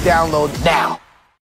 download now.